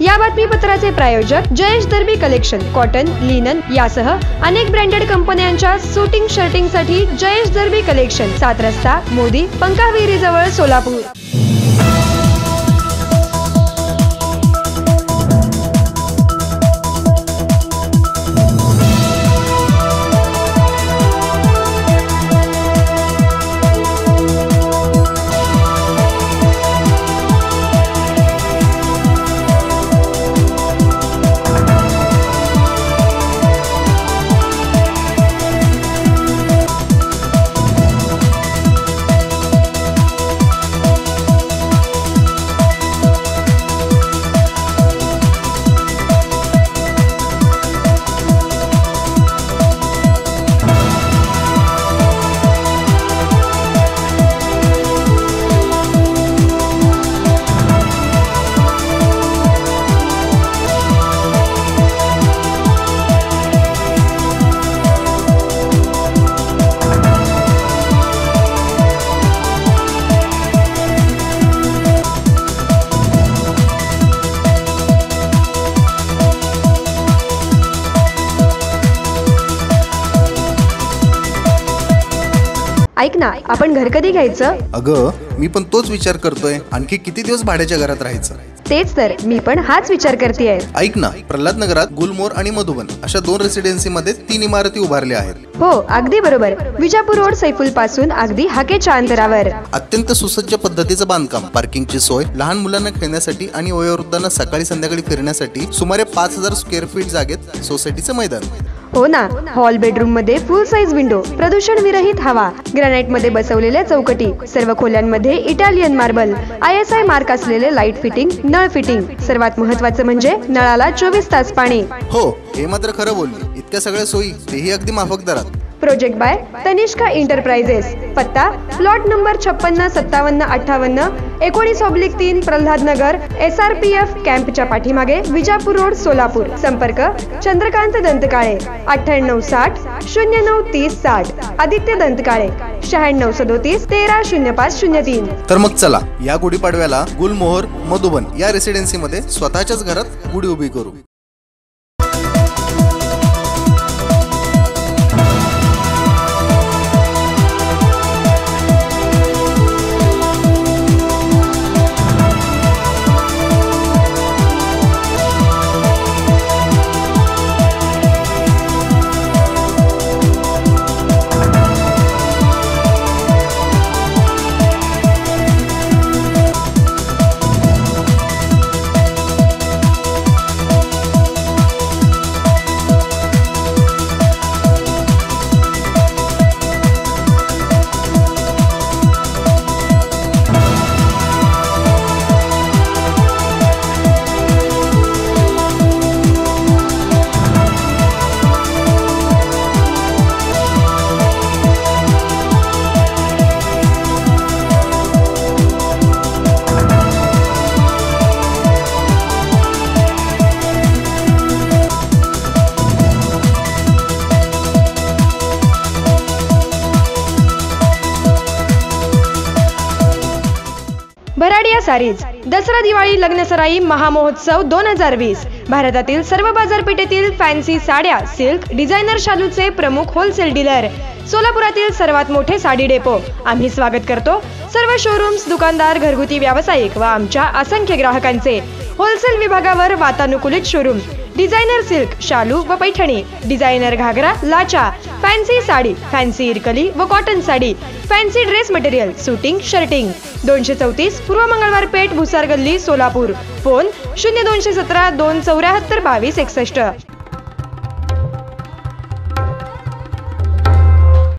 या बातमीपत्राचे प्रायोजक Jayesh Darbi collection cotton linen यासह अनेक ब्रँडेड कंपन्यांच्या सुटिंग शर्टिंगसाठी जयेश दर्बी कलेक्शन सात रस्ता मोदी पंकाविरी जवळ सोलापूर. ऐक ना आपण घर कधी घ्यायचं? अगं मी पण तोच विचार करतोय. आणखी किती दिवस भाड्याच्या घरात राहायचं? तेच तर मी पण हाच विचार करतेय. ऐक ना प्रल्हाद नगरात गुलमोर आणि मधुबन अशा दोन रेसिडेन्सी मध्ये तीन इमारती उभारल्या आहेत. हो अगदी बरोबर. विजापूर रोड सैफुलपासून अगदी हाकेच्या अंतरावर. अत्यंत सुसज्ज पद्धतीचं बांधकाम पार्किंगची सोय लहान मुलांना खेळण्यासाठी आणि वयोवृद्धांना सकाळी संध्याकाळी फिरण्यासाठी सुमारे पाच हजार स्क्वेअर फीट जागेत सोसायटीचं मैदान. हो ना. हॉल बेडरूममध्ये फुल साईज विंडो प्रदूषण विरहित हवा. ग्रॅनाइटमध्ये बसवलेल्या चौकटी सर्व खोल्यांमध्ये Italian marble I S I mark असलेले लाइट फिटिंग नळ फिटिंग सर्वात महत्वाचं म्हणजे नळाला चोवीस तास पाणी. हो हे मात्र खरं बोलली. इतक्या सगळ्या सोयी तेही अगदी माफक दरात. प्रोजेक्ट बाय तनिष्का एंटरप्राइजेस पत्ता प्लॉट नंबर छप्पन्न सत्तावन्न अठ्ठावन्न एकोणीस ऑब्लिक तीन Pralhad Nagar S R P F कॅम्पच्या पाठीमागे विजापूर रोड सोलापूर. संपर्क चंद्रकांत दंतकाळे. अठ्ठ्याण्णव साठ शून्य नऊ तीस साठ. आदित्य दंतकाळे. शहाण्णव सदोतीस तेरा शून्य पाच शून्य तीन. तर मग चला या गुढीपाडव्याला गुलमोहर मधुबन या रेसिडेन्सी मध्ये स्वतःच्याच घरात गुढी उभी करू. भराडिया सारीज. दसरा दिवाळी लग्नसराई महामहोत्सव दोन हजार वीस. भारतातील सर्व बाजारपेठेतील फॅन्सी साड्या सिल्क डिझायनर शालूचे प्रमुख होलसेल डीलर. सोलापुरातील सर्वात मोठे साडी डेपो. आम्ही स्वागत करतो सर्व शोरूम्स दुकानदार घरगुती व्यावसायिक व आमच्या असंख्य ग्राहकांचे. होलसेल विभागावर वातानुकूलित शोरूम डिझायनर सिल्क शालू व पैठणी. डिझायनर घागरा लाचा. फॅन्सी साडी फॅन्सी इरकली व cotton sari. Fancy dress material suiting shirting दोनशे चौतीस पूर्व मंगळवार पेठ भुसार गल्ली सोलापूर. फोन शून्य दोनशे सतरा दोन चौऱ्याहत्तर बावीस एकसष्ट.